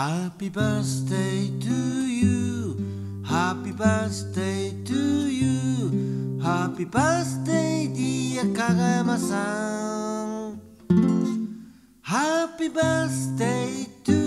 Happy birthday to you Happy birthday to you Happy birthday dear 加賀山さん Happy birthday to.